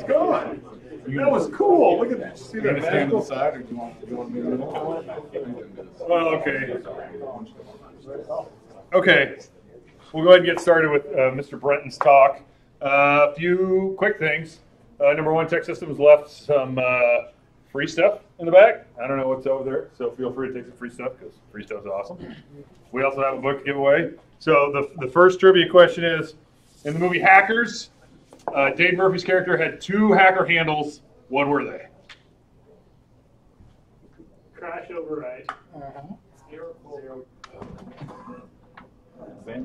it's gone. That was cool. Look at that. See You that gonna stand the magical? side, or do you want, do you want me the? Well, okay. Okay, we'll go ahead and get started with uh, Mr. Brenton's talk. Uh, A few quick things. Uh, Number one, Tech Systems left some uh, free stuff in the back. I don't know what's over there, so feel free to take some free stuff because free stuff's awesome. We also have a book giveaway. So the, the first trivia question is, in the movie Hackers, uh, Dade Murphy's character had two hacker handles. What were they? Crash override. Uh-huh. Zero.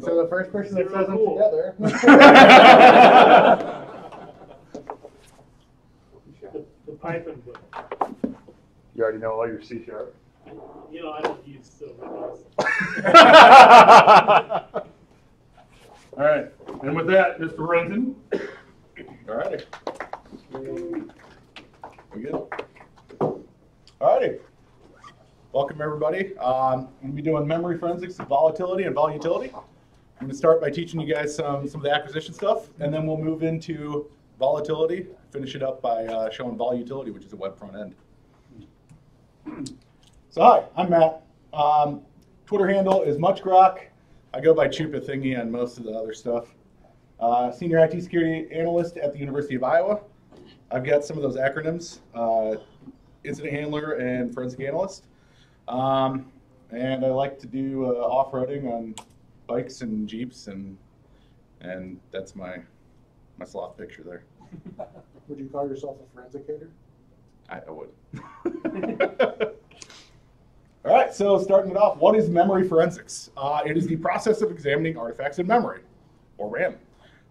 So the first person that Zero says them cool. together. The, the Python book. You already know all your C sharp. You know, I don't use silver. All right, and with that, Mr. Brenton. All righty. We good? All righty. Welcome, everybody. Um, I'm going to be doing memory forensics of volatility and VolUtility. I'm going to start by teaching you guys some, some of the acquisition stuff, and then we'll move into volatility, finish it up by uh, showing VolUtility, which is a web front end. So hi, I'm Matt. Um, Twitter handle is MuchGrock. I go by Chupa Thingy on most of the other stuff. Uh, senior IT security analyst at the University of Iowa. I've got some of those acronyms: uh, incident handler and forensic analyst. Um, and I like to do uh, off-roading on bikes and jeeps, and and that's my my sloth picture there. Would you call yourself a forensicator? I, I would. All right, so starting it off, what is memory forensics? Uh, it is the process of examining artifacts in memory, or RAM.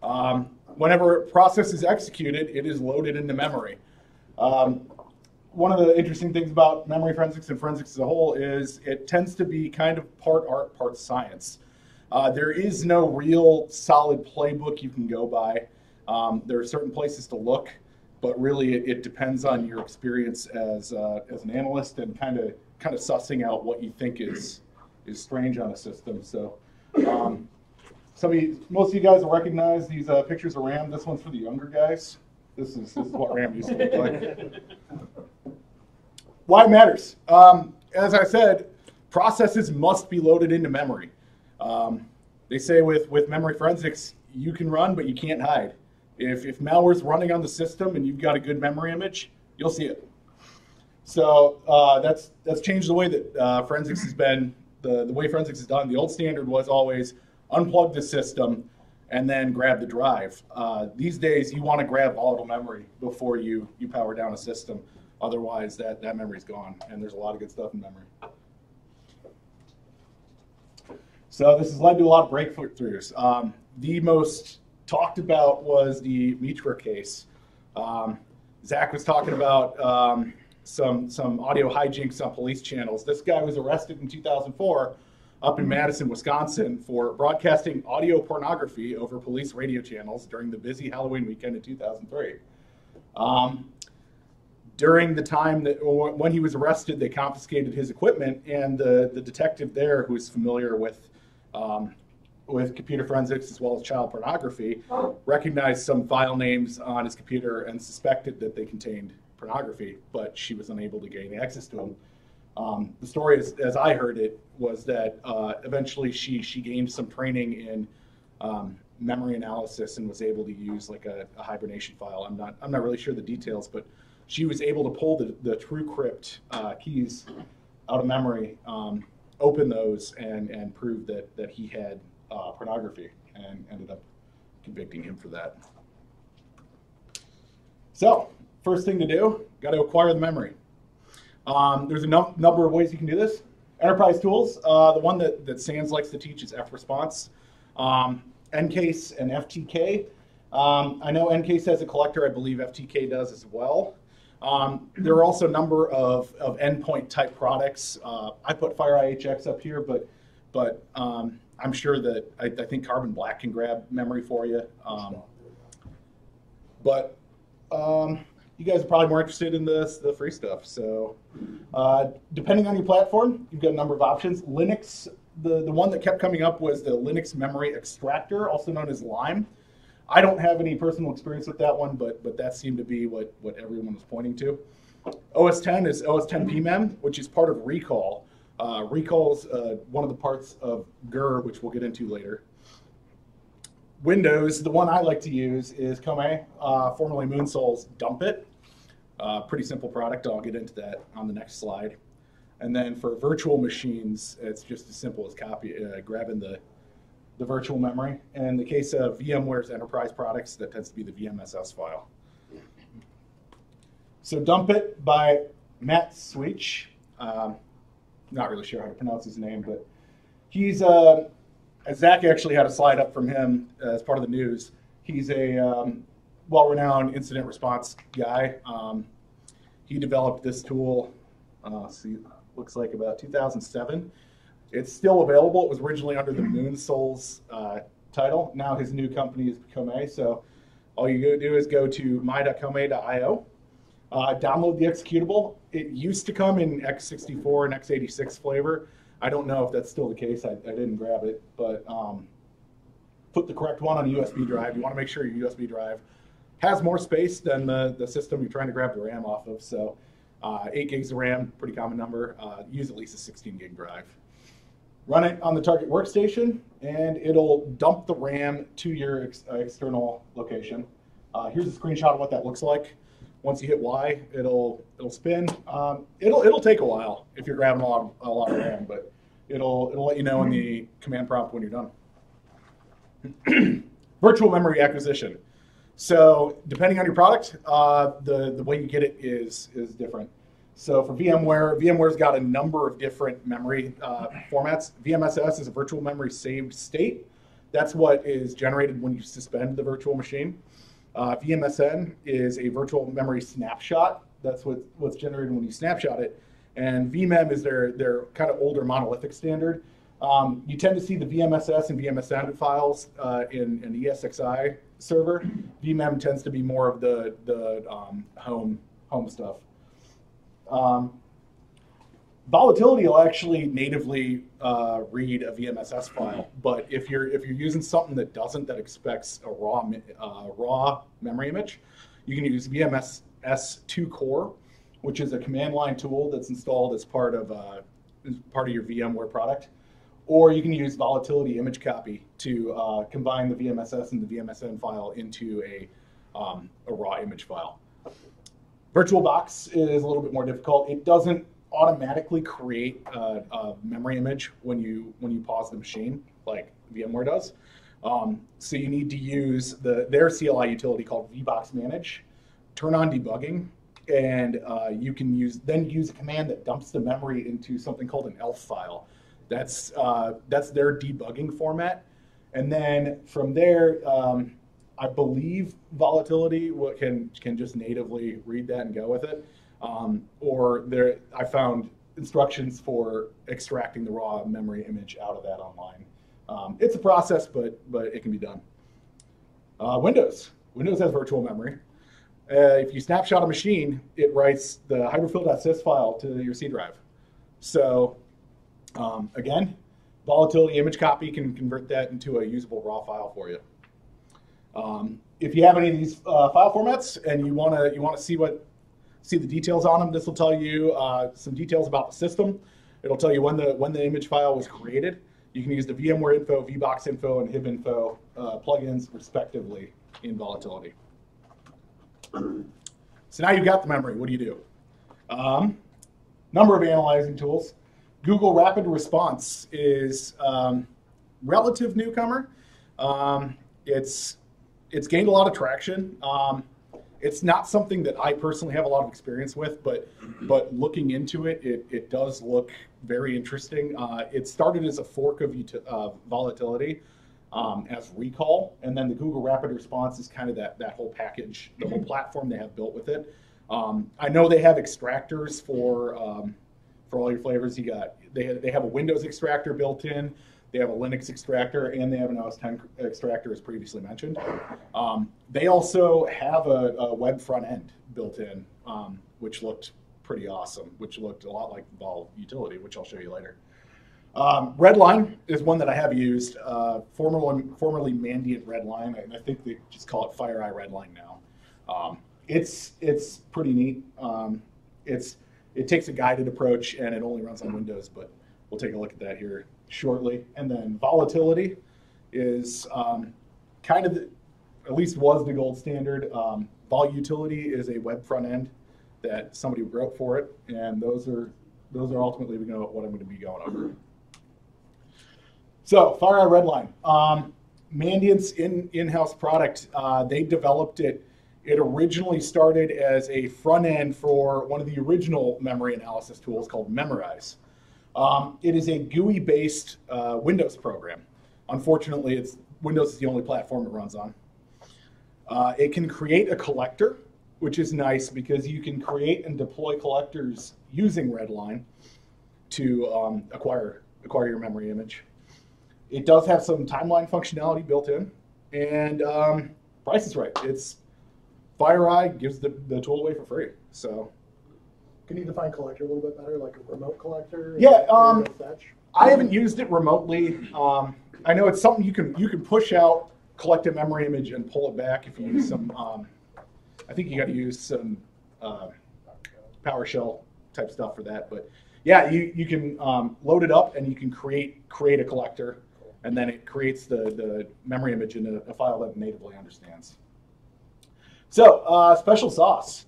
Um, whenever a process is executed, it is loaded into memory. Um, one of the interesting things about memory forensics and forensics as a whole is it tends to be kind of part art, part science. Uh, there is no real solid playbook you can go by. Um, there are certain places to look, but really it, it depends on your experience as, uh, as an analyst and kind of kind of sussing out what you think is is strange on a system. So um, some of you, most of you guys will recognize these uh, pictures of RAM. This one's for the younger guys. This is this is what RAM used to look like. Why it matters? Um, as I said, processes must be loaded into memory. Um, they say with, with memory forensics, you can run, but you can't hide. If, if malware's running on the system and you've got a good memory image, you'll see it. So uh, that's that's changed the way that uh, forensics has been. The, the way forensics is done, the old standard was always unplug the system and then grab the drive. Uh, these days, you want to grab volatile memory before you, you power down a system. Otherwise, that, that memory's gone, and there's a lot of good stuff in memory. So this has led to a lot of breakthroughs. Um, the most talked about was the Mitra case. Um, Zach was talking about um, some some audio hijinks on police channels. This guy was arrested in 2004 up in Madison, Wisconsin, for broadcasting audio pornography over police radio channels during the busy Halloween weekend in 2003. Um, during the time that when he was arrested, they confiscated his equipment, and the, the detective there, who's familiar with um, with computer forensics as well as child pornography, recognized some file names on his computer and suspected that they contained pornography, but she was unable to gain access to them. Um, the story, as, as I heard it, was that uh, eventually she she gained some training in um, memory analysis and was able to use like a, a hibernation file. I'm not I'm not really sure the details, but she was able to pull the, the TrueCrypt uh, keys out of memory, um, open those, and and prove that that he had uh, pornography, and ended up convicting him for that. So, first thing to do, got to acquire the memory. Um, there's a num- number of ways you can do this. Enterprise tools, uh, the one that, that SANS likes to teach is F-response. Um, EnCase and FTK. Um, I know EnCase has a collector, I believe FTK does as well. Um, there are also a number of, of endpoint type products. Uh, I put FireEyeHX up here, but but um, I'm sure that I, I think Carbon Black can grab memory for you. Um, but um, you guys are probably more interested in the, the free stuff. So uh, depending on your platform, you've got a number of options. Linux, the, the one that kept coming up was the Linux Memory Extractor, also known as Lime. I don't have any personal experience with that one, but but that seemed to be what what everyone was pointing to. OS 10 is OS 10 PMEM, which is part of Rekall. Uh, Rekall's uh, one of the parts of GRR, which we'll get into later. Windows, the one I like to use is Comae, uh, formerly Moonsol's Dump It. Uh, pretty simple product. I'll get into that on the next slide. And then for virtual machines, it's just as simple as copy, uh, grabbing the, the virtual memory. And in the case of VMware's enterprise products, that tends to be the VMSS file. So DumpIt by Matt Suiche. Um, not really sure how to pronounce his name, but he's uh, Zach actually had a slide up from him as part of the news. He's a um, well-renowned incident response guy. Um, he developed this tool. Uh, see, looks like about 2007. It's still available. It was originally under the MoonSols uh, title. Now his new company is Comae. So all you go do is go to my.comae.io, uh, download the executable. It used to come in x64 and x86 flavor. I don't know if that's still the case. I, I didn't grab it, but um, put the correct one on a USB drive. You want to make sure your USB drive has more space than the, the system you're trying to grab the RAM off of. So uh, 8 gigs of RAM, pretty common number. Uh, use at least a 16 gig drive. Run it on the target workstation, and it'll dump the RAM to your ex uh, external location. Uh, here's a screenshot of what that looks like. Once you hit Y, it'll it'll spin. Um, it'll it'll take a while if you're grabbing a lot of, a lot of RAM, but it'll it'll let you know in the command prompt when you're done. Virtual memory acquisition. So depending on your product, uh, the the way you get it is is different. So for VMware, VMware's got a number of different memory uh, formats. VMSS is a virtual memory saved state. That's what is generated when you suspend the virtual machine. Uh, VMSN is a virtual memory snapshot. That's what, what's generated when you snapshot it. And VMEM is their, their kind of older monolithic standard. Um, you tend to see the VMSS and VMSN files uh, in an ESXi server. VMEM tends to be more of the, the um, home, home stuff. Um, volatility will actually natively uh, read a VMSS file, but if you're if you're using something that doesn't, that expects a raw uh, raw memory image, you can use vmss2core, which is a command line tool that's installed as part of uh, as part of your VMware product, or you can use volatility image copy to uh, combine the VMSS and the VMSN file into a um, a raw image file. VirtualBox is a little bit more difficult. It doesn't automatically create a, a, memory image when you when you pause the machine like VMware does. Um, so you need to use the their CLI utility called VBoxManage. Turn on debugging, and uh, you can use then use a command that dumps the memory into something called an ELF file. That's uh, that's their debugging format, and then from there. Um, I believe volatility can can just natively read that and go with it. Um, or there, I found instructions for extracting the raw memory image out of that online. Um, it's a process, but but it can be done. Uh, Windows. Windows has virtual memory. Uh, if you snapshot a machine, it writes the hiberfil.sys file to your C drive. So um, again, volatility image copy can convert that into a usable raw file for you. Um, if you have any of these uh, file formats and you want to you want to see what see the details on them, this will tell you uh, some details about the system. It'll tell you when the when the image file was created. You can use the VMware info, VBox info, and HIB info uh, plugins respectively in volatility. So now you've got the memory. What do you do? Um, number of analyzing tools. Google Rapid Response is um, relative newcomer. Um, it's it's gained a lot of traction. Um, it's not something that I personally have a lot of experience with, but but looking into it, it, it does look very interesting. Uh, it started as a fork of uh, volatility um, as Rekall, and then the Google Rapid Response is kind of that that whole package, the whole platform they have built with it. Um, I know they have extractors for um, for all your flavors. You got they they have a Windows extractor built in. They have a Linux extractor and they have an OS 10 extractor, as previously mentioned. Um, they also have a, a, web front end built in, um, which looked pretty awesome, which looked a lot like VolUtility, which I'll show you later. Um, Redline is one that I have used, uh, formerly, formerly Mandiant Redline. I, I think they just call it FireEye Redline now. Um, it's it's pretty neat. Um, it's it takes a guided approach and it only runs on Windows, but we'll take a look at that here shortly. And then volatility is um, kind of the, at least was the gold standard. Um, is a web front end that somebody wrote for it, and those are those are ultimately what I'm going to be going over. So FireEye Redline, um, Mandiant's in in-house product. Uh, they developed it. It originally started as a front end for one of the original memory analysis tools called Memoryze. Um, it is a GUI-based uh, Windows program. Unfortunately, it's Windows is the only platform it runs on. Uh, it can create a collector, which is nice because you can create and deploy collectors using Redline to um, acquire acquire your memory image. It does have some timeline functionality built in, and um, price is right. It's FireEye gives the, the tool away for free. So Can you define collector a little bit better, like a remote collector? Yeah, um, Fetch? I haven't used it remotely. Um, I know it's something you can you can push out, collect a memory image, and pull it back if you use some. Um, I think you got to use some uh, PowerShell type stuff for that. But yeah, you you can um, load it up and you can create create a collector, and then it creates the the memory image in a, a file that natively understands. So uh, special sauce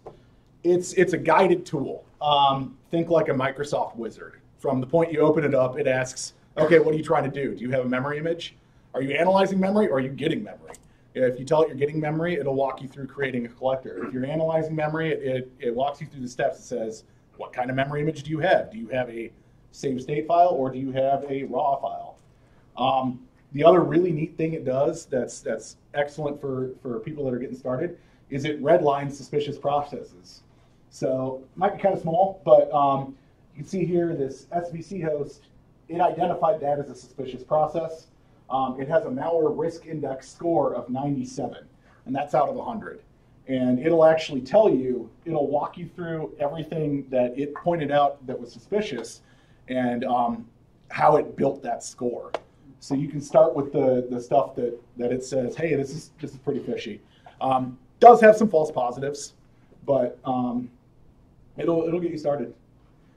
it's it's a guided tool. Um, think like a Microsoft wizard. From the point you open it up, it asks, okay, what are you trying to do? Do you have a memory image? Are you analyzing memory or are you getting memory? If you tell it you're getting memory, it'll walk you through creating a collector. If you're analyzing memory, it, it, it walks you through the steps. It says, what kind of memory image do you have? Do you have a save state file or do you have a raw file? Um, the other really neat thing it does that's that's excellent for, for people that are getting started is it redlines suspicious processes. So might be kind of small, but um, you can see here this SVC host, it identified that as a suspicious process. Um, it has a malware risk index score of 97, and that's out of 100. And it'll actually tell you, it'll walk you through everything that it pointed out that was suspicious and um, how it built that score. So you can start with the, the stuff that, that it says, hey, this is, this is pretty fishy. Um, does have some false positives, but um, it'll, it'll get you started.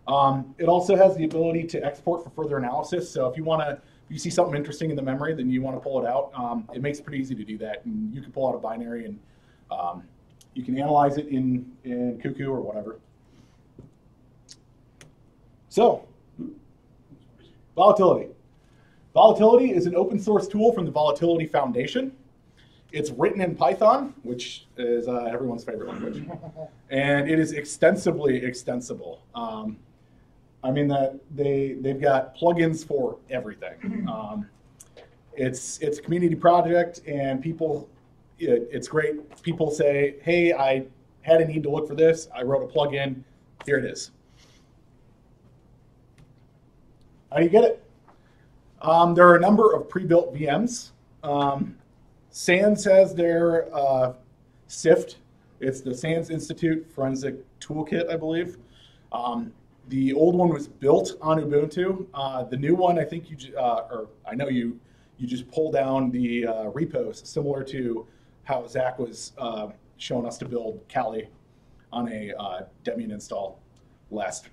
Um, it also has the ability to export for further analysis. So if you want to, if you see something interesting in the memory, then you want to pull it out. Um, it makes it pretty easy to do that. And you can pull out a binary and um, you can analyze it in, in Cuckoo or whatever. So, volatility. Volatility is an open source tool from the Volatility Foundation. It's written in Python, which is uh, everyone's favorite language, and it is extensively extensible. Um, I mean that they they've got plugins for everything. Um, it's it's a community project, and people, it, it's great. People say, "Hey, I had a need to look for this. I wrote a plugin. Here it is." How do you get it? Um, there are a number of pre-built VMs. Um, SANS has their uh, SIFT. It's the SANS Institute Forensic Toolkit, I believe. Um, the old one was built on Ubuntu. Uh, the new one, I think you, uh, or I know you, you just pull down the uh, repos, similar to how Zach was uh, showing us to build Kali on a uh, Debian install last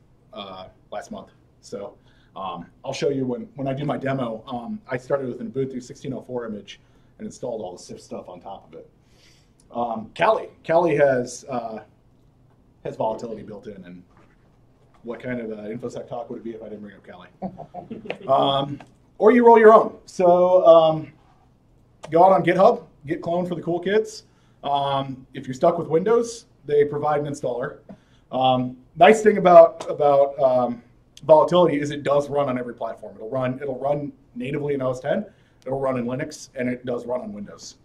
last month. So um, I'll show you when, when I do my demo. Um, I started with an Ubuntu 1604 image and installed all the SIFT stuff on top of it. Um, Kali, Kali has uh, has volatility built in, and what kind of uh, infosec talk would it be if I didn't bring up Kali? um, or you roll your own. So um, go out on GitHub, git clone for the cool kids. Um, if you're stuck with Windows, they provide an installer. Um, nice thing about about um, volatility is it does run on every platform. It'll run it'll run natively in OS 10. It'll run in Linux, and it does run on Windows.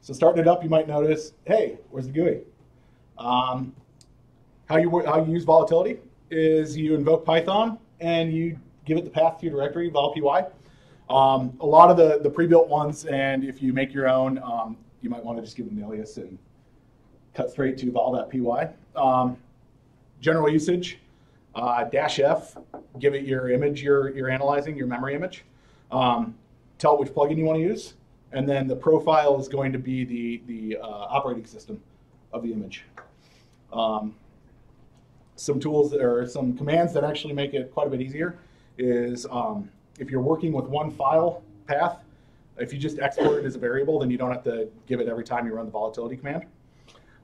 So starting it up, you might notice, hey, where's the GUI? Um, how you how you use volatility is you invoke Python and you give it the path to your directory, volpy. Um, a lot of the, the pre-built ones, and if you make your own, um, you might want to just give them an alias and cut straight to vol.py. Um, general usage, Uh, dash F, give it your image you're, you're analyzing, your memory image. Um, tell which plugin you want to use. And then the profile is going to be the, the uh, operating system of the image. Um, some tools or some commands that actually make it quite a bit easier is um, if you're working with one file path, if you just export it as a variable, then you don't have to give it every time you run the volatility command.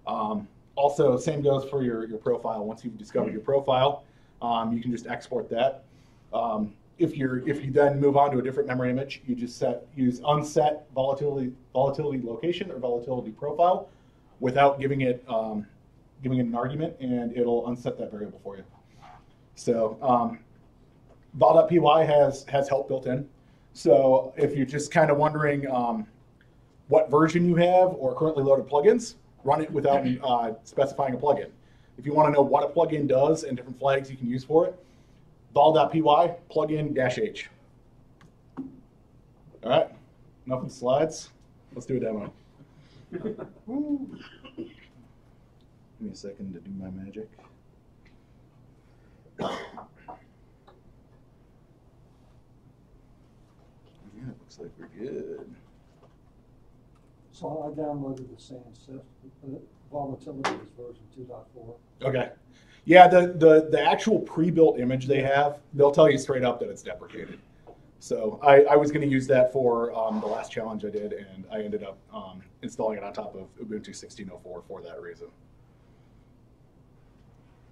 Um, also, same goes for your, your profile. Once you've discovered your profile, um, you can just export that. Um, if you're if you then move on to a different memory image, you just set use unset volatility volatility location or volatility profile without giving it um, giving it an argument, and it'll unset that variable for you. So um, vol.py has has help built in. So if you're just kind of wondering um, what version you have or currently loaded plugins, run it without uh, specifying a plugin. If you want to know what a plugin does and different flags you can use for it, vol.py plugin dash h. All right, enough of the slides. Let's do a demo. Give me a second to do my magic. Yeah, it looks like we're good. So I downloaded the SANS SIFT, the volatility is version two point four. Okay. Yeah, the, the, the actual pre-built image they have, they'll tell you straight up that it's deprecated. So I, I was going to use that for um, the last challenge I did, and I ended up um, installing it on top of Ubuntu 16.04 for that reason.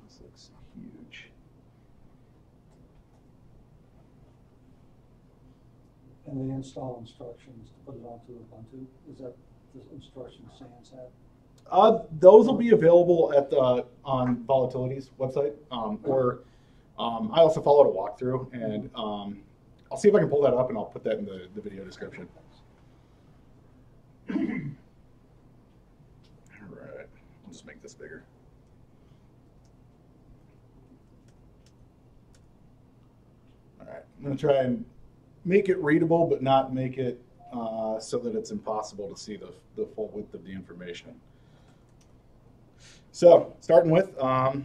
This looks huge. And the install instructions to put it onto Ubuntu, is that the instruction SANS have? Uh, those will be available at the on Volatility's website, um, or um, I also followed a walkthrough, and um, I'll see if I can pull that up, and I'll put that in the, the video description. All right, I'll just make this bigger. All right, I'm gonna try and make it readable, but not make it uh, so that it's impossible to see the, the full width of the information. So, starting with, um,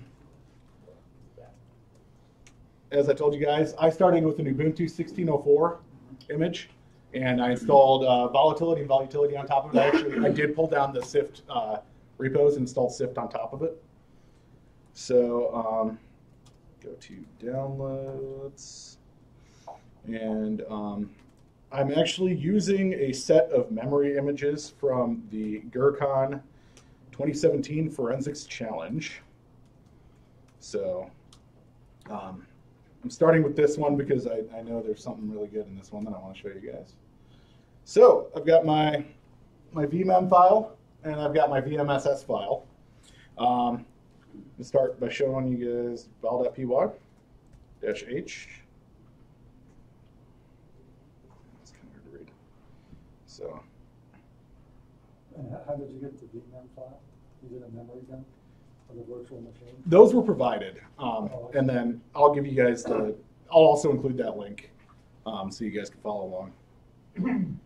as I told you guys, I started with an Ubuntu 16.04 image, and I installed uh, volatility and VolUtility on top of it. I Actually, I did pull down the SIFT uh, repos and installed SIFT on top of it. So, um, go to downloads, and um, I'm actually using a set of memory images from the GrrCON 2017 Forensics Challenge. So um, I'm starting with this one because I, I know there's something really good in this one that I want to show you guys. So I've got my my VMem file and I've got my VMSS file. Um, I'll start by showing you guys vol.py dash h. It's kind of hard to read. So And how- did you get the VMem file? Did a memory dump for the virtual machine? those were provided, um, and then I'll give you guys the. I'll also include that link, um, so you guys can follow along in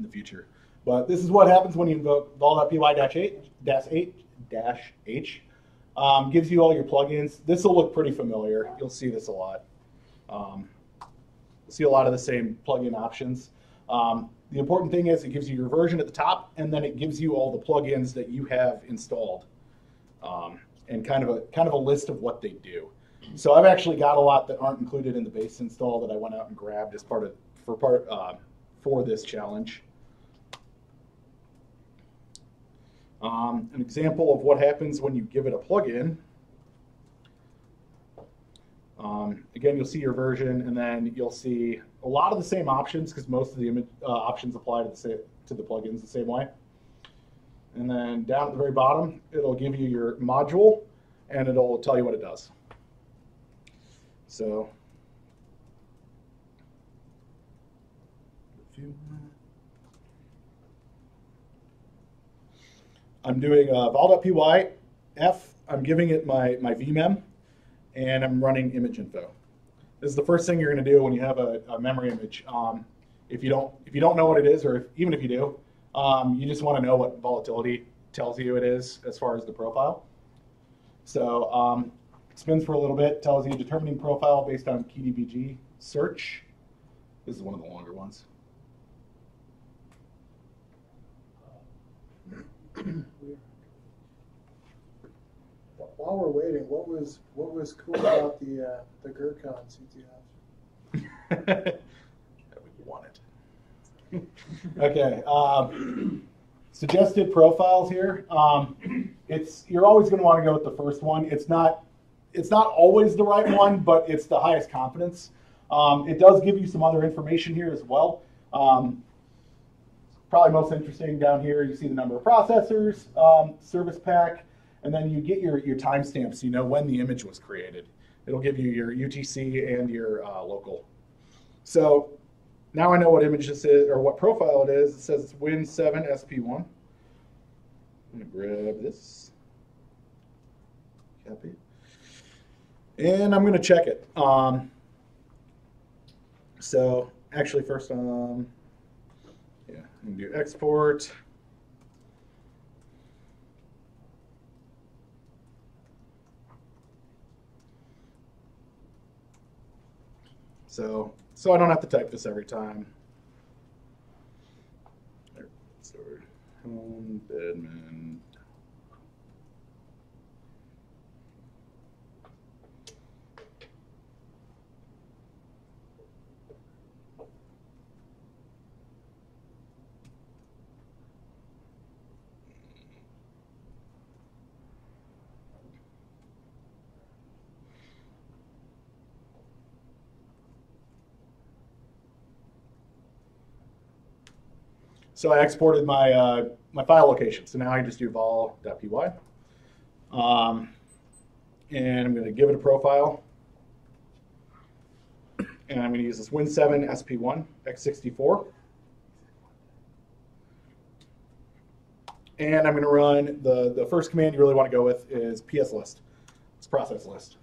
the future. But this is what happens when you invoke vol.py dash eight dash eight dash h. Um, gives you all your plugins. This will look pretty familiar. You'll see this a lot. Um, you'll see a lot of the same plugin options. Um, the important thing is it gives you your version at the top, and then it gives you all the plugins that you have installed, um, and kind of a kind of a list of what they do. So I've actually got a lot that aren't included in the base install that I went out and grabbed as part of for part uh, for this challenge. Um, an example of what happens when you give it a plugin. Um, again, you'll see your version, and then you'll see a lot of the same options because most of the image, uh, options apply to the to the plugins the same way. And then down at the very bottom, it'll give you your module, and it'll tell you what it does. So, I'm doing uh, vol.py f. I'm giving it my my vmem, and I'm running image info. Is the first thing you're going to do when you have a, a memory image. Um, if you don't if you don't know what it is, or if, even if you do, um, you just want to know what volatility tells you it is as far as the profile. So um, spins for a little bit, tells you determining profile based on KDBG search. This is one of the longer ones. While we're waiting, what was, what was cool about the, uh, the GrrCON CTF? that we want it. okay. Um, suggested profiles here. Um, it's you're always going to want to go with the first one. It's not it's not always the right one, but it's the highest confidence. Um, it does give you some other information here as well. Um, probably most interesting down here, you see the number of processors, um, service pack, and then you get your, your timestamps, you know when the image was created. It'll give you your UTC and your uh, local. So now I know what image this is, or what profile it is. It says it's Win7 SP1. I'm going to grab this. Copy. And I'm going to check it. Um, so actually first, um, yeah, I'm going to do export. So, so I don't have to type this every time. There, Bedman. So I exported my uh, my file location. So now I just do vol.py. Um, and I'm going to give it a profile. And I'm going to use this Win7 SP1 x64. And I'm going to run the, the first command you really want to go with is ps list. It's process list.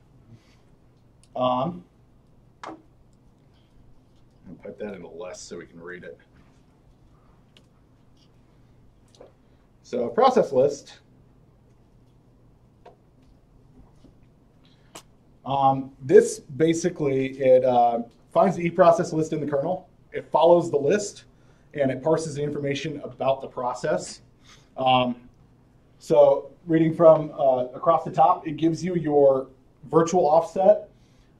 Um, to pipe that into less so we can read it. So process list. Um, this basically, it uh, finds the eProcess list in the kernel. It follows the list and it parses the information about the process. Um, so reading from uh, across the top, it gives you your virtual offset,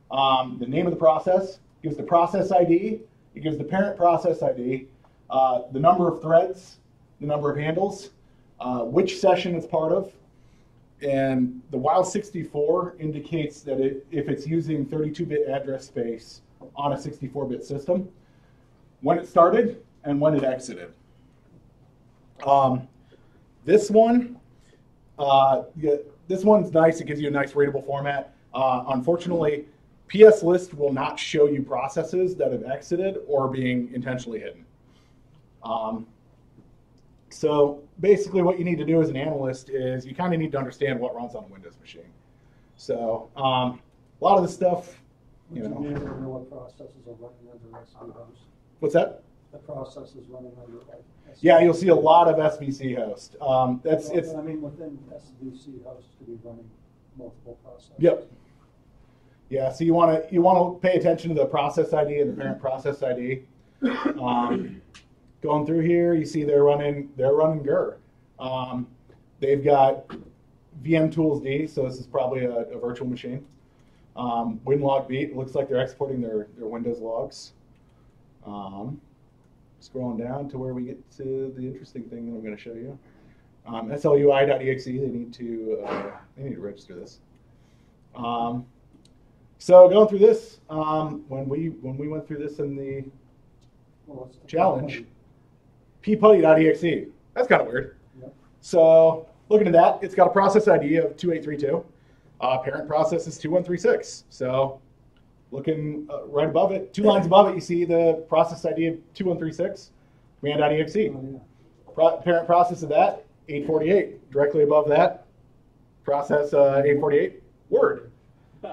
um, the name of the process, gives the process ID, it gives the parent process ID, uh, the number of threads, the number of handles, uh, which session it's part of, and the Wow64 indicates that it, if it's using 32-bit address space on a 64-bit system, when it started and when it exited. Um, this one, uh, this one's nice. It gives you a nice readable format. Uh, unfortunately, PS list will not show you processes that have exited or being intentionally hidden. Um, so basically what you need to do as an analyst is you kind of need to understand what runs on a Windows machine. So um, a lot of the stuff, you know. you be able to know what processes are running under? What's that? The process is running under. SB Yeah, you'll see a lot of SVC host. Um, that's Well, it's I mean, within SVC host could be running multiple processes. Yep. yeah. So you want to you want to pay attention to the process ID and the parent process ID. Um, going through here, you see they're running they're running GUR. Um, they've got VM Tools D, so this is probably a, a virtual machine. Um, WinLog looks like they're exporting their, their Windows logs. Um, scrolling down to where we get to the interesting thing that I'm going to show you. Um, SLUI.exe, they need to uh, they need to register this. Um, so going through this, um, when we when we went through this in the Well, Challenge. pputty.exe. That's kind of weird. Yep. So looking at that, it's got a process ID of 2832. Uh, parent process is 2136. So looking uh, right above it, two lines above it, you see the process ID of 2136, command.exe. Oh, yeah. Pro- parent process of that, 848. Directly above that, process uh, 848, Word.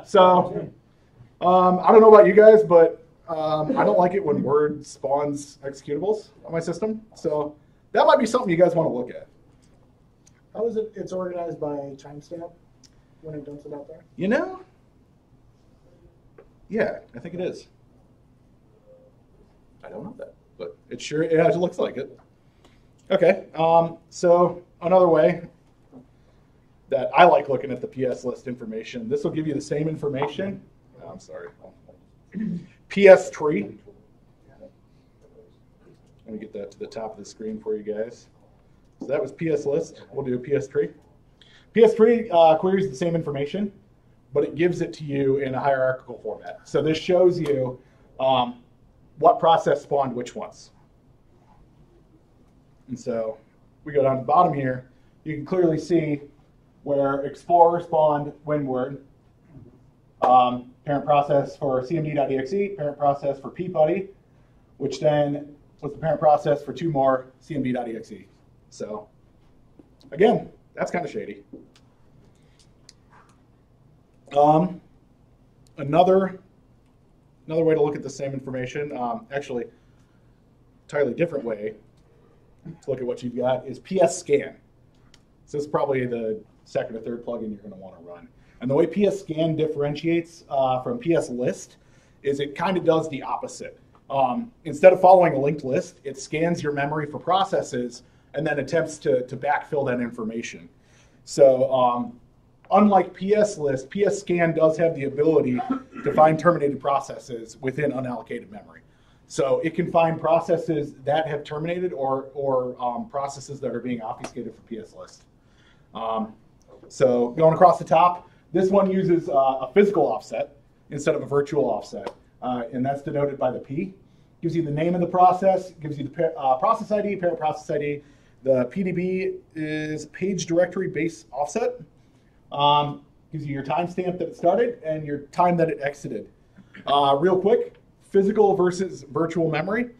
So um, I don't know about you guys, but um, I don't like it when Word spawns executables on my system. So that might be something you guys want to look at. How is it, it's organized by timestamp? when he dumps it out there? You know? Yeah, I think it is. I don't know that, but it sure yeah, it looks like it. Okay, um, so another way that I like looking at the PS list information, this will give you the same information. oh, I'm sorry. PS tree. Let me get that to the top of the screen for you guys. So that was PS list. We'll do a PS tree. PS3 uh, queries the same information, but it gives it to you in a hierarchical format. So this shows you um, what process spawned which ones. And so we go down to the bottom here. You can clearly see where Explorer spawned WinWord, um, parent process for cmd.exe, parent process for peaputty, which then was the parent process for two more cmd.exe. So again, that's kind of shady. Um, another another way to look at the same information, um, actually, entirely different way to look at what you've got is PS Scan. So this is probably the second or third plugin you're going to want to run. And the way PS Scan differentiates uh, from PS List is it kind of does the opposite. Um, instead of following a linked list, it scans your memory for processes and then attempts to, to backfill that information. So um, unlike PS List, PS Scan does have the ability to find terminated processes within unallocated memory. So it can find processes that have terminated or, or um, processes that are being obfuscated for PS List. Um, so going across the top, this one uses uh, a physical offset instead of a virtual offset, uh, and that's denoted by the P. Gives you the name of the process, gives you the uh, process ID, parent process ID. The PDB is page directory base offset. Um, gives you your timestamp that it started and your time that it exited. Uh, real quick, physical versus virtual memory.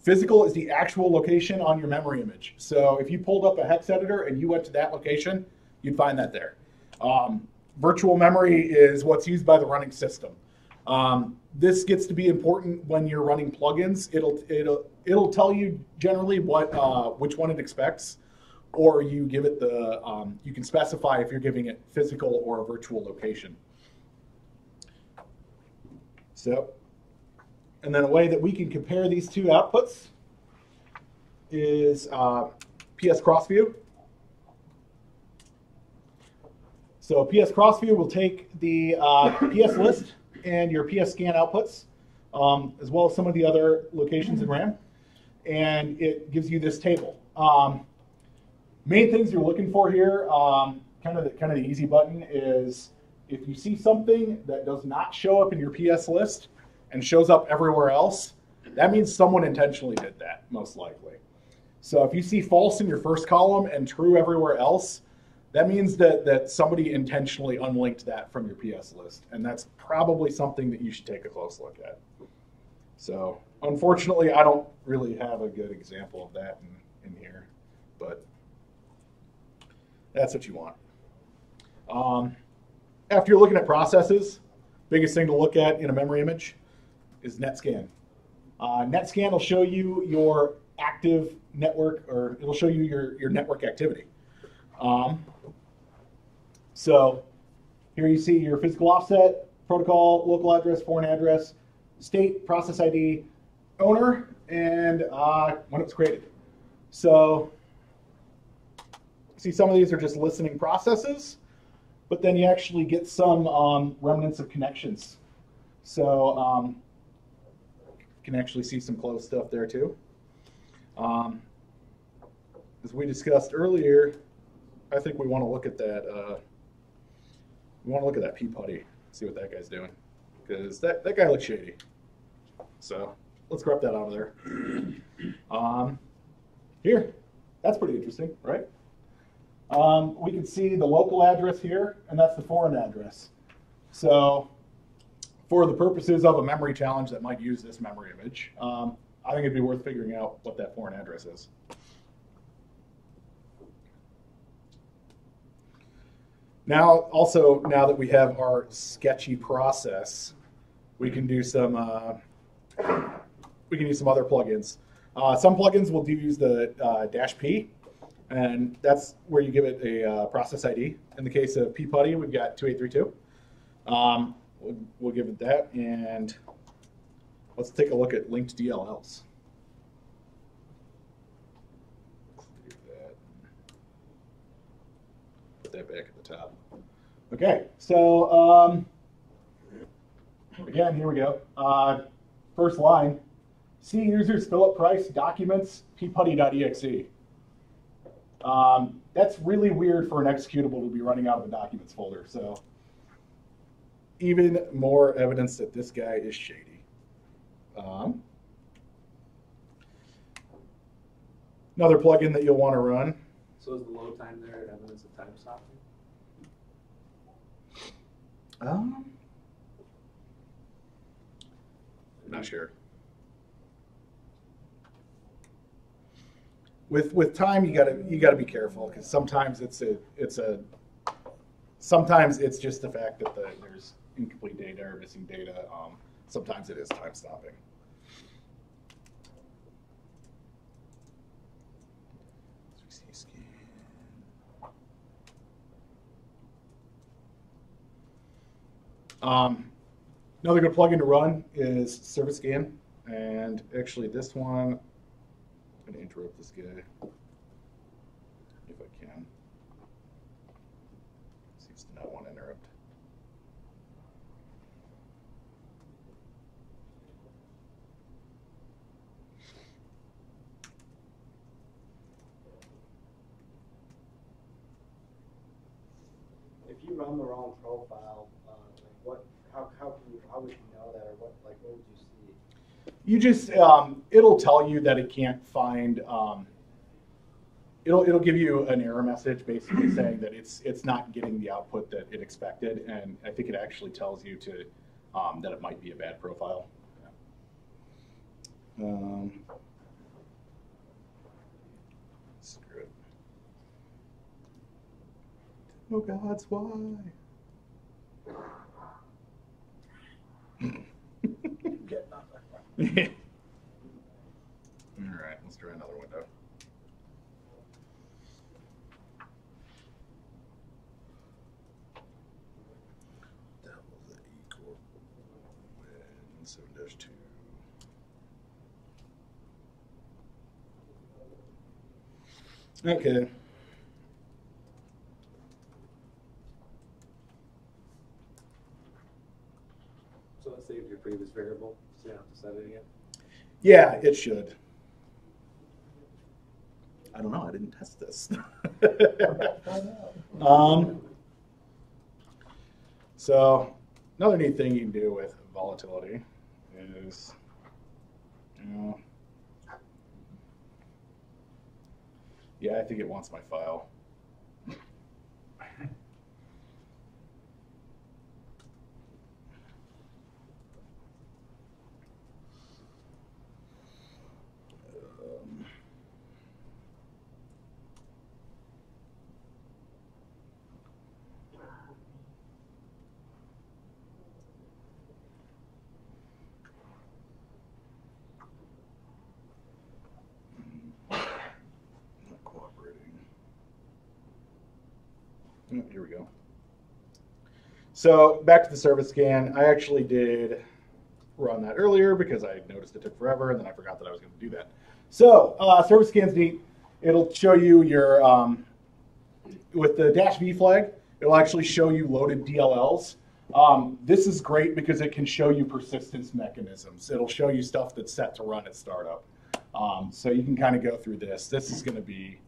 Physical is the actual location on your memory image. So if you pulled up a hex editor and you went to that location, you'd find that there. Um, virtual memory is what's used by the running system. Um, this gets to be important when you're running plugins. It'll it'll it'll tell you generally what uh, which one it expects, or you give it the um, you can specify if you're giving it physical or a virtual location. So, and then a way that we can compare these two outputs is uh, PS Crossview. So PS Crossview will take the uh, PS list and your PS scan outputs, um, as well as some of the other locations in RAM, and it gives you this table. Um, main things you're looking for here, um, kind of the, kind of the easy button is if you see something that does not show up in your PS list and shows up everywhere else, that means someone intentionally did that, most likely. So if you see false in your first column and true everywhere else, that means that, that somebody intentionally unlinked that from your PS list. And that's probably something that you should take a close look at. So unfortunately, I don't really have a good example of that in, in here, but that's what you want. Um, after you're looking at processes, biggest thing to look at in a memory image is NetScan. Uh, NetScan will show you your active network, or it'll show you your, your network activity. Um, so here you see your physical offset, protocol, local address, foreign address, state, process ID, owner, and uh, when it was created. So see some of these are just listening processes, but then you actually get some um, remnants of connections. So um, can actually see some close stuff there too. Um, as we discussed earlier, I think we want to look at that. Uh, we want to look at that Peaputty, see what that guy's doing, because that, that guy looks shady. So let's grab that out of there. Um, here, that's pretty interesting, right? Um, we can see the local address here, and that's the foreign address. So for the purposes of a memory challenge that might use this memory image, um, I think it'd be worth figuring out what that foreign address is. Now, also, now that we have our sketchy process, we can do some, uh, we can use some other plugins. Uh, some plugins will do use the uh, dash P, And that's where you give it a uh, process ID. In the case of Peaputty, we've got 2832. Um, we'll, we'll give it that. And let's take a look at linked DLLs. Put that back at the top. Okay, so um, again, here we go. Uh, first line, C users Philip Price documents peaputty.exe. Um, that's really weird for an executable to be running out of the documents folder. So even more evidence that this guy is shady. Um, another plugin that you'll want to run. So is the load time there evidence of time stopping? Um, not sure. With with time, you gotta you gotta be careful because sometimes it's a it's a sometimes it's just the fact that the, there's incomplete data or missing data. Um, sometimes it is time stopping. Um, another good plugin to run is Service Scan, and actually this one, I'm gonna interrupt this guy if I can. Seems to not want to interrupt. If you run the wrong profile, uh, like what, how, how can you, how would you know that, or what, like, what would you see? You just um, it'll tell you that it can't find. Um, it'll it'll give you an error message basically saying that it's it's not getting the output that it expected, and I think it actually tells you to um, that it might be a bad profile. Um, screw it. Oh gods, why? All right, let's try another window. That was the E Corp dash two. Okay. So it saves your previous variable, set it? Yeah, it should. I don't know. I didn't test this. um, so another neat thing you can do with volatility is, you know, yeah, I think it wants my file. Um, Not cooperating. Oh, here we go. So back to the service scan. I actually did run that earlier because I noticed it took forever, and then I forgot that I was going to do that. So uh, service scan's neat. It'll show you your um, with the dash V flag. It'll actually show you loaded DLLs. Um, this is great because it can show you persistence mechanisms. It'll show you stuff that's set to run at startup. Um, so you can kind of go through this. This is going to be,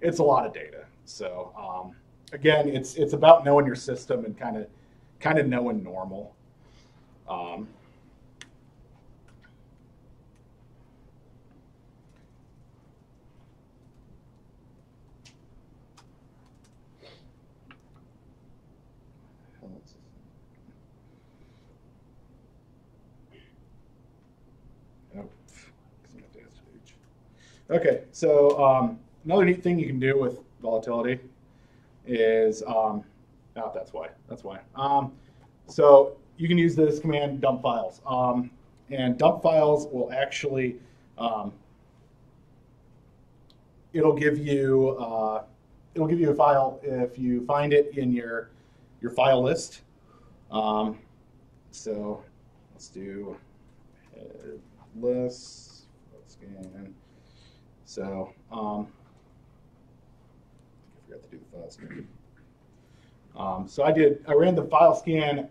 it's a lot of data. So um, again, it's it's about knowing your system and kind of kind of knowing normal. Um, Okay, so um, another neat thing you can do with volatility is, um, oh, that's why, that's why. Um, so you can use this command dump files. Um, and dump files will actually, um, it'll give you uh, it'll give you a file if you find it in your your file list. Um, so let's do headless scan. So um, I forgot to do the file scan. Um, so I did I ran the file scan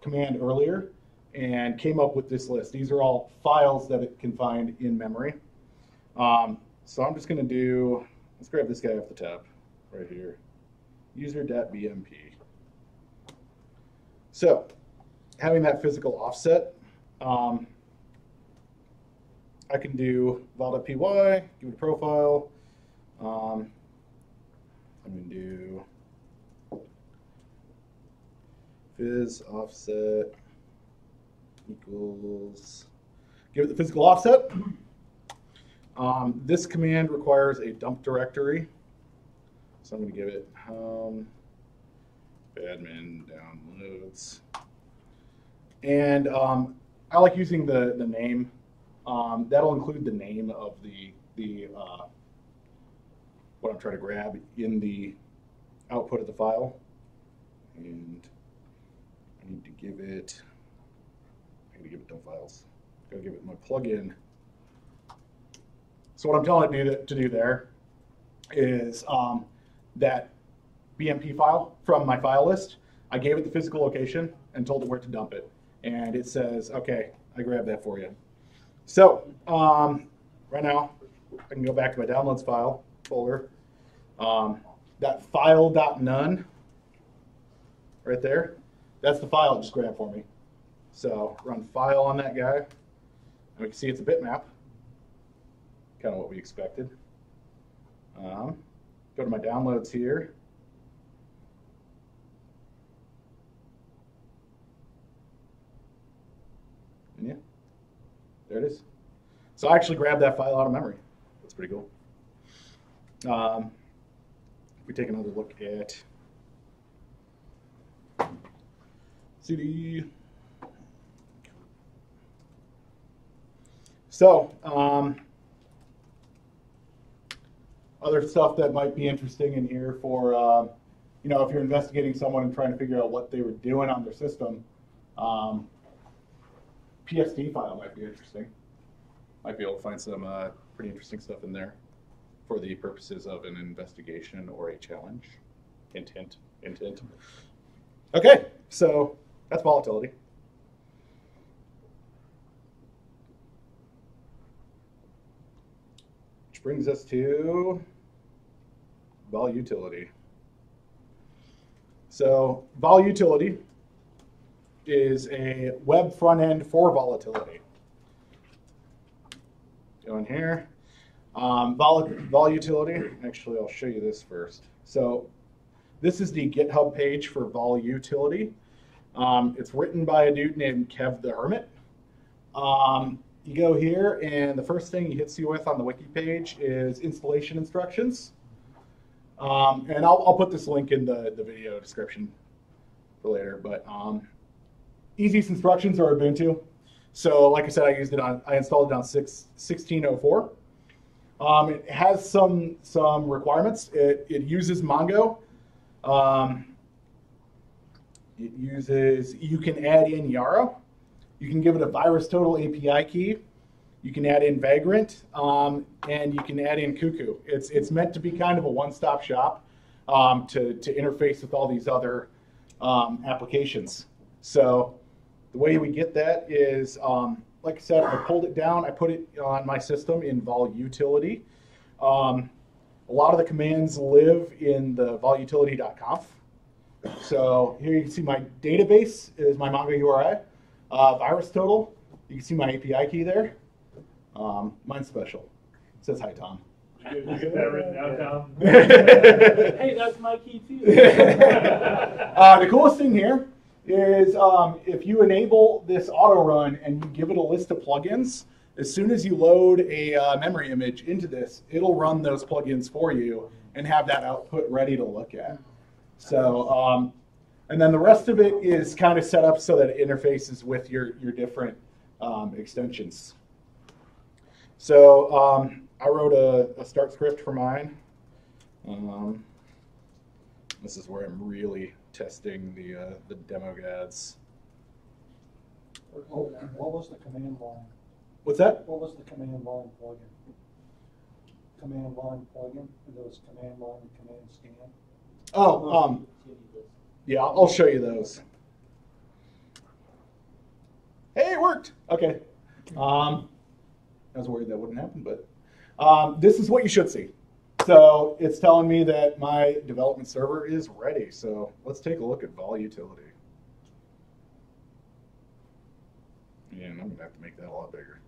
command earlier and came up with this list. These are all files that it can find in memory. Um, so I'm just going to do, let's grab this guy off the top right here, user.bmp. So having that physical offset, um, I can do vol.py, give it a profile. Um, I'm going to do phys offset equals, give it the physical offset. Um, this command requires a dump directory. So I'm going to give it admin downloads. And um, I like using the, the name. Um, that'll include the name of the, the uh, what I'm trying to grab in the output of the file. And give it, I need to give it dump files. I'm gonna give it my plugin. So what I'm telling it to do, to do there is um, that BMP file from my file list, I gave it the physical location and told it where to dump it. And it says, okay, I grabbed that for you. So um, right now, I can go back to my downloads file folder. Um, that file.none right there, that's the file it just grabbed for me. So run file on that guy. And we can see it's a bitmap kind of what we expected. Um, go to my downloads here. And yeah, there it is. So I actually grabbed that file out of memory. That's pretty cool. Um, we take another look at CD. So, um, other stuff that might be interesting in here for, uh, you know, if you're investigating someone and trying to figure out what they were doing on their system, um, PSD file might be interesting. Might be able to find some uh, pretty interesting stuff in there for the purposes of an investigation or a challenge. Intent, hint. Okay, so that's volatility. Which brings us to VolUtility. So VolUtility is a web front end for volatility. Go in here. Um, vol, VolUtility, actually I'll show you this first. So this is the GitHub page for VolUtility. Um, it's written by a dude named Kev the Hermit. Um, you go here and the first thing he hits you with on the wiki page is installation instructions. Um, and I'll, I'll put this link in the, the video description for later. But um, easiest instructions are Ubuntu. So like I said, I used it on, I installed it on 6, 1604. Um, it has some some requirements. It, it uses Mongo. Um, it uses, you can add in Yara. You can give it a VirusTotal API key. You can add in Vagrant, um, and you can add in Cuckoo. It's, it's meant to be kind of a one-stop shop um, to, to interface with all these other um, applications. So the way we get that is, um, like I said, I pulled it down. I put it on my system in volutility. Um, a lot of the commands live in the volutility.conf. So here you can see my database is my Mongo URI. Uh, VirusTotal, you can see my API key there. Um, mine's special. It says hi, Tom. You get that written down, Tom? hey, Hey, that's my key too. uh, the coolest thing here is um, if you enable this auto run and you give it a list of plugins, as soon as you load a uh, memory image into this, it'll run those plugins for you and have that output ready to look at. So, um, and then the rest of it is kind of set up so that it interfaces with your, your different um, extensions. So um, I wrote a, a start script for mine. Um, this is where I'm really testing the uh, the demo gads. Oh, what was the command line? What's that? What was the command line plugin? Command line plugin, there was command line and command scan. Oh, um, yeah, I'll show you those. Hey, it worked. Okay. Um, I was worried that wouldn't happen, but um, this is what you should see. So it's telling me that my development server is ready. So let's take a look at VolUtility. And I'm gonna have to make that a lot bigger.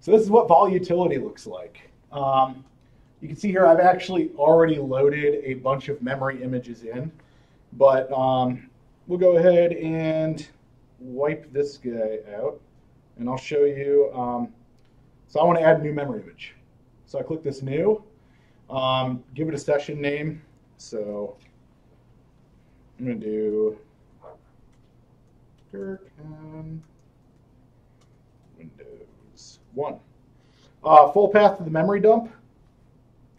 So this is what VolUtility looks like. Um, you can see here I've actually already loaded a bunch of memory images in, but um, we'll go ahead and wipe this guy out, and I'll show you. Um, so I want to add a new memory image. So I click this new, um, give it a session name. So I'm going to do Gherkin Windows 1. Uh, full path to the memory dump.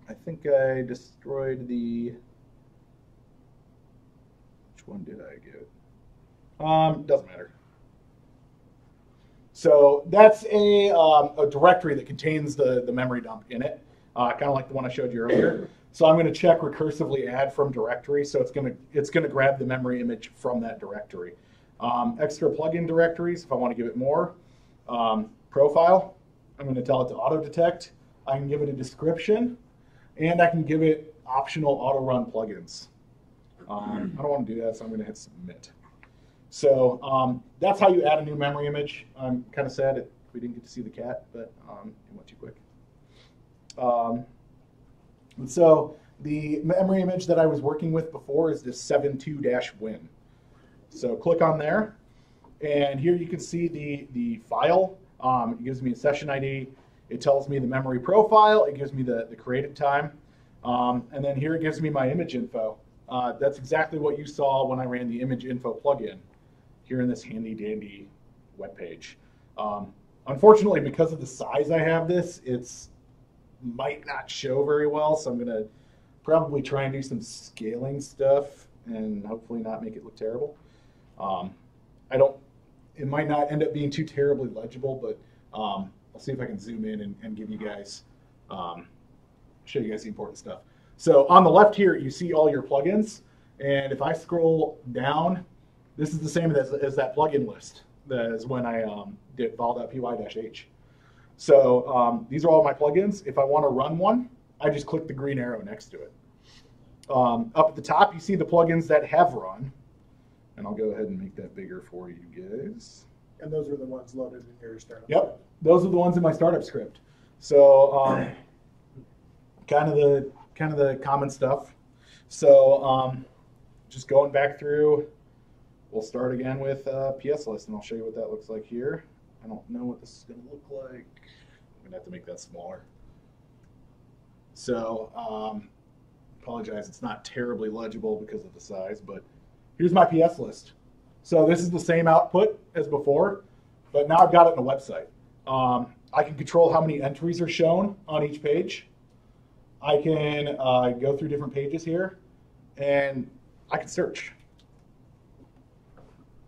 I think I destroyed the. Which one did I get? Um, doesn't matter. So that's a, um, a directory that contains the, the memory dump in it, uh, kind of like the one I showed you earlier. So I'm going to check recursively add from directory. So it's going to it's going to grab the memory image from that directory. Um, extra plugin directories, if I want to give it more. Um, profile, I'm going to tell it to auto detect. I can give it a description, and I can give it optional auto run plugins. Um, I don't want to do that, so I'm going to hit submit. So um, that's how you add a new memory image. I'm kind of sad that we didn't get to see the cat, but um, it went too quick. Um, so the memory image that I was working with before is this 72-win. So click on there, and here you can see the, the file. Um, it gives me a session ID. It tells me the memory profile. It gives me the, the created time. Um, and then here it gives me my image info. Uh, that's exactly what you saw when I ran the image info plugin here in this handy dandy web page. Um, unfortunately, because of the size I have this, it's might not show very well. So I'm going to probably try and do some scaling stuff and hopefully not make it look terrible. Um, I don't, it might not end up being too terribly legible, but um, I'll see if I can zoom in and, and give you guys, um, show you guys the important stuff. So on the left here, you see all your plugins. And if I scroll down, this is the same as, as that plugin list that is when I um, did vol.py-h. So um, these are all my plugins. If I want to run one, I just click the green arrow next to it. Um, up at the top, you see the plugins that have run. And I'll go ahead and make that bigger for you guys. And those are the ones loaded in your startup. Yep, those are the ones in my startup script. So um, kind of the kind of the common stuff. So um, just going back through, we'll start again with uh, PS list, and I'll show you what that looks like here. I don't know what this is going to look like. I'm gonna have to make that smaller. So um, apologize, it's not terribly legible because of the size, but here's my PS list. So this is the same output as before, but now I've got it in a website. Um, I can control how many entries are shown on each page. I can uh, go through different pages here, and I can search.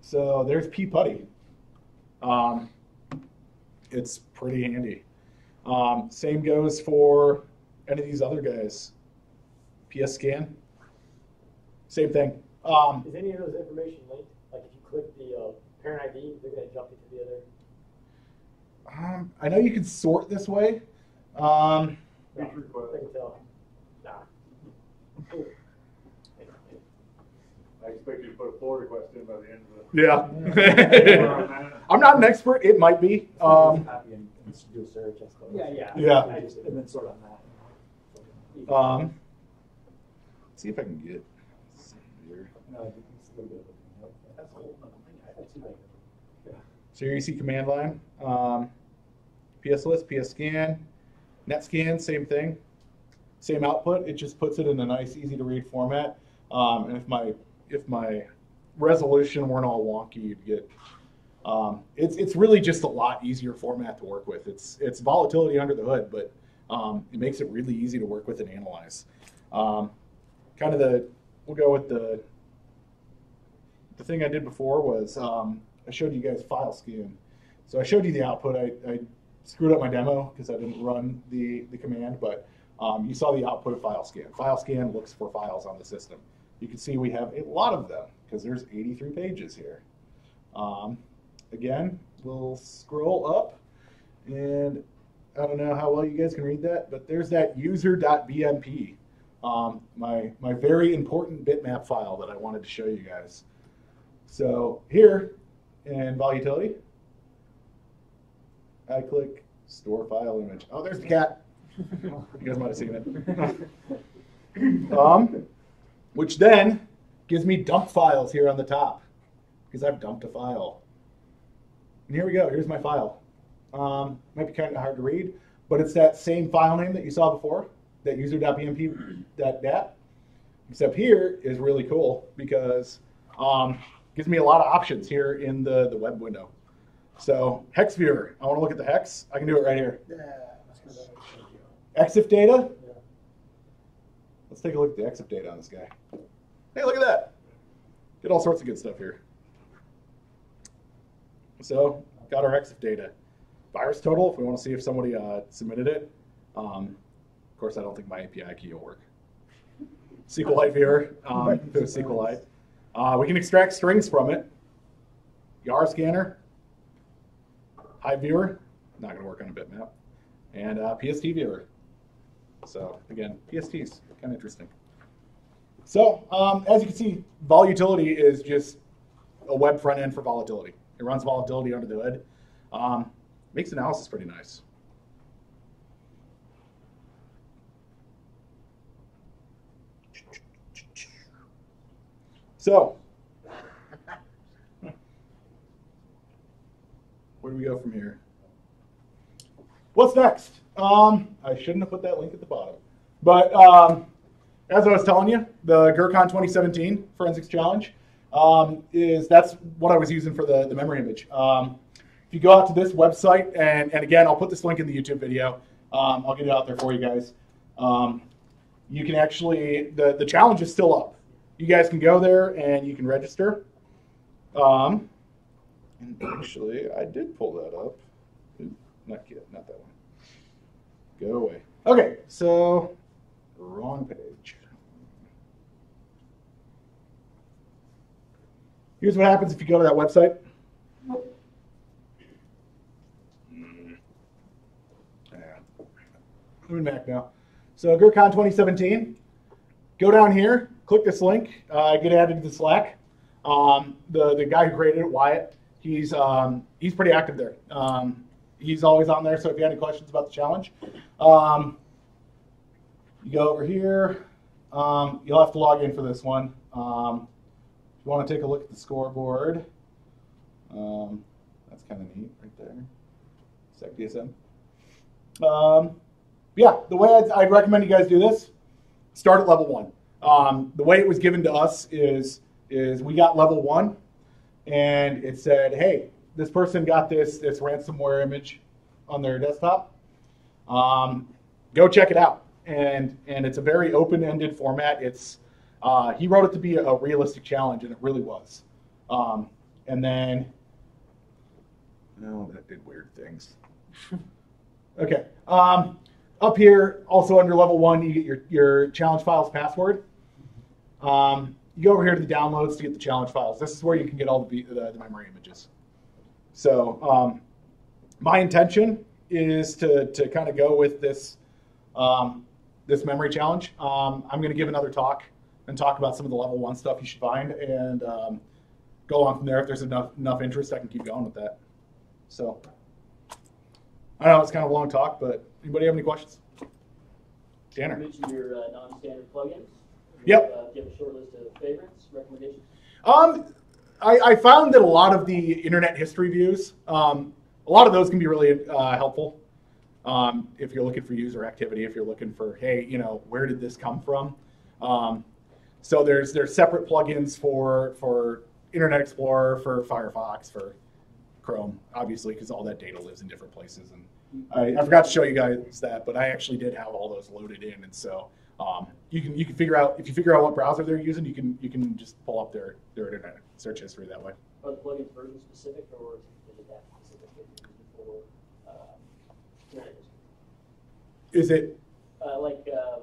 So there's P Putty. Um, it's pretty handy. Um, same goes for any of these other guys. PS Scan, same thing. Um, Is any of those information linked? Like if click the uh, parent ID, they're gonna jump you to the other. um, I know you can sort this way. Um, No, I can tell. Nah. I expect you to put a pull request in by the end of the. yeah. I'm not an expert. It might be. Um, Copy and, and do a search, I suppose. Yeah, yeah. Yeah. I just, And then sort on that. um, see if I can get. here. No, it's a little bit. So here you see command line, um, PS list, PS scan, net scan, same thing, same output. It just puts it in a nice, easy to read format. Um, and if my if my resolution weren't all wonky, you'd get Um, it's it's really just a lot easier format to work with. It's it's volatility under the hood, but um, it makes it really easy to work with and analyze. Um, kind of the we'll go with the the thing I did before was um, I showed you guys file scan. So I showed you the output. I, I screwed up my demo because I didn't run the, the command, but um, you saw the output of file scan. File scan looks for files on the system. You can see we have a lot of them because there's 83 pages here. Um, again, we'll scroll up and I don't know how well you guys can read that, but there's that user.bmp, um, my, my very important bitmap file that I wanted to show you guys. So here in VolUtility, I click store file image. Oh, there's the cat. You guys might have seen it. um, which then gives me dump files here on the top because I've dumped a file. And here we go. Here's my file. Um, might be kind of hard to read, but it's that same file name that you saw before, that user.bmp.dat. Except here is really cool because um, gives me a lot of options here in the, the web window. So hex viewer, I want to look at the hex. I can do it right here. Yeah. EXIF data. Let's take a look at the EXIF data on this guy. Hey, look at that. Get all sorts of good stuff here. So got our EXIF data. Virus total, if we want to see if somebody uh, submitted it. Um, of course, I don't think my API key will work. SQLite viewer, um, if it was SQLite. Uh, we can extract strings from it. YAR scanner, Hive viewer, not going to work on a bitmap, and uh, PST viewer. So again, PSTs, kind of interesting. So um, as you can see, VolUtility is just a web front end for volatility. It runs volatility under the hood. Um, makes analysis pretty nice. So, where do we go from here? What's next? Um, I shouldn't have put that link at the bottom. But um, as I was telling you, the GrrCON 2017 Forensics Challenge um, is that's what I was using for the, the memory image. Um, if you go out to this website, and, and again, I'll put this link in the YouTube video. Um, I'll get it out there for you guys. Um, you can actually, the, the challenge is still up. You guys can go there and you can register. Um, and actually, I did pull that up. Ooh, Not yet, not that one. Go away. Okay, so wrong page. Here's what happens if you go to that website. Yeah. I'm back now. So GrrCON 2017. Go down here, click this link, uh, get added to the Slack. Um, the the guy who created it, Wyatt, he's um, he's pretty active there. Um, he's always on there. So if you have any questions about the challenge, um, you go over here. Um, you'll have to log in for this one. Um, if you want to take a look at the scoreboard, that's kind of neat right there. SecDSM. Um, yeah, the way I'd, I'd recommend you guys do this, start at level one. Um, the way it was given to us is is we got level one, and it said, hey, this person got this this ransomware image on their desktop. Um, go check it out. And and it's a very open-ended format. It's uh, he wrote it to be a, realistic challenge, and it really was. Um, and then, no, that did weird things. okay. Um, up here, also under level one, you get your, your challenge files password. Um, you go over here to the downloads to get the challenge files. This is where you can get all the, the, the memory images. So um, my intention is to, to kind of go with this, um, this memory challenge. Um, I'm going to give another talk and talk about some of the level one stuff you should find and um, go on from there. If there's enough, enough interest, I can keep going with that. So I know it's kind of a long talk, but anybody have any questions? Tanner. Mention your uh, non-standard plugins. Yep. Uh, have a short list of favorites, recommendations. Um, I, I found that a lot of the internet history views, um, a lot of those can be really uh, helpful. Um, if you're looking for user activity, if you're looking for, hey, you know, where did this come from? Um, so there's there's separate plugins for for Internet Explorer, for Firefox, for Chrome, obviously, because all that data lives in different places. And I, I forgot to show you guys that, but I actually did have all those loaded in, and so um, you can you can figure out if you figure out what browser they're using, you can you can just pull up their their internet search history that way. Are the plugins version specific or is it that specific that for, um. Is it? Uh, like, um,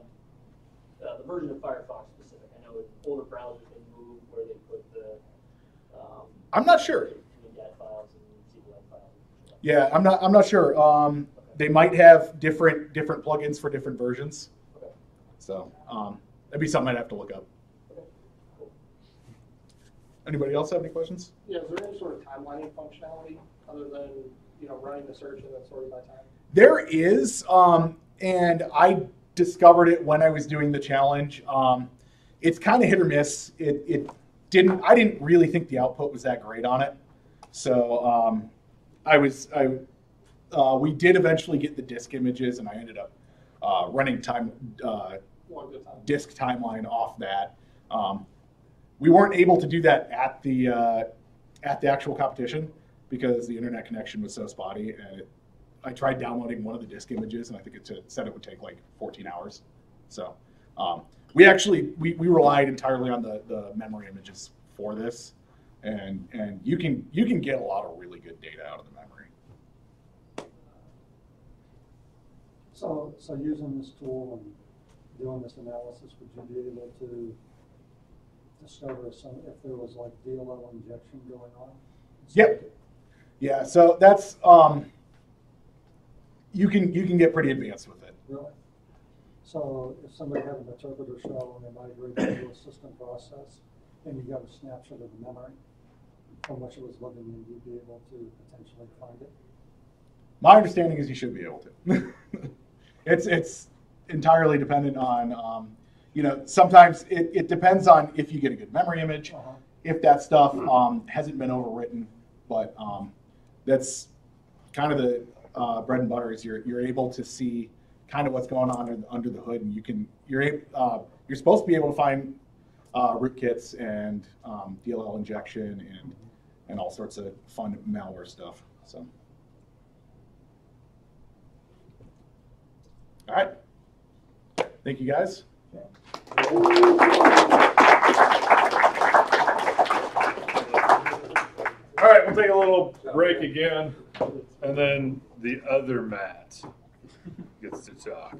uh, the version of Firefox specific, I know older browsers they move where they put the, um. I'm not sure. MediaTek files and CBL files. and stuff. Yeah, I'm not I'm not sure. Um, they might have different different plugins for different versions. Okay. So um, that'd be something I'd have to look up. Anybody else have any questions? Yeah, is there any sort of timelining functionality other than, you know, running the search and then sorting by time? There is, um, and I discovered it when I was doing the challenge. Um, it's kind of hit or miss. It, it didn't. I didn't really think the output was that great on it. So um, I was. I uh, we did eventually get the disk images, and I ended up uh, running time uh, disk timeline off that. Um, we weren't able to do that at the uh, at the actual competition because the internet connection was so spotty. And it, I tried downloading one of the disk images, and I think it said it would take like 14 hours. So um, we actually we, we relied entirely on the, the memory images for this, and and you can you can get a lot of really good data out of the memory. So, so using this tool and doing this analysis, would you be able to discover some, if there was like DLL injection going on? Yep. Yeah, so that's um, you can you can get pretty advanced with it. Really? So if somebody had an Meterpreter shell and they migrated to a system process, and you got a snapshot of the memory from which it was living in, you'd be able to potentially find it? My understanding is you should be able to. it's it's entirely dependent on um, you know sometimes it, it depends on if you get a good memory image, Uh-huh. if that stuff um, hasn't been overwritten, but um, that's kind of the uh, bread and butter is you're you're able to see kind of what's going on under, under the hood, and you can you're uh, you're supposed to be able to find uh, rootkits and um, DLL injection and and all sorts of fun malware stuff. So. All right. Thank you, guys. All right, we'll take a little break again, and then the other Matt gets to talk.